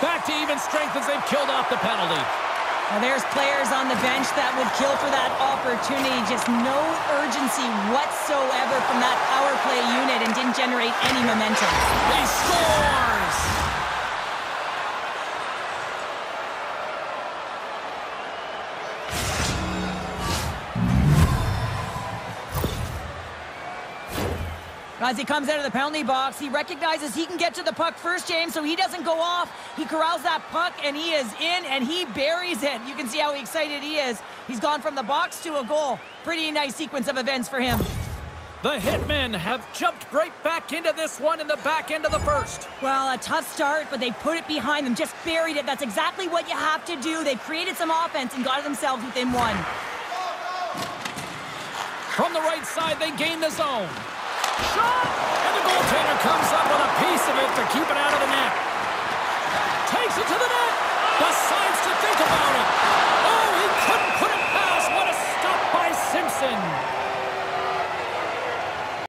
Back to even strength as they've killed off the penalty. Now there's players on the bench that would kill for that opportunity. Just no urgency whatsoever from that power play unit and didn't generate any momentum. They scores! As he comes out of the penalty box, he recognizes he can get to the puck first, James, so he doesn't go off. He corrals that puck, and he is in, and he buries it. You can see how excited he is. He's gone from the box to a goal. Pretty nice sequence of events for him. The Hitmen have jumped right back into this one in the back end of the first. Well, a tough start, but they put it behind them, just buried it. That's exactly what you have to do. They created some offense and got themselves within one. From the right side, they gain the zone. Shot! And the goaltender comes up with a piece of it to keep it out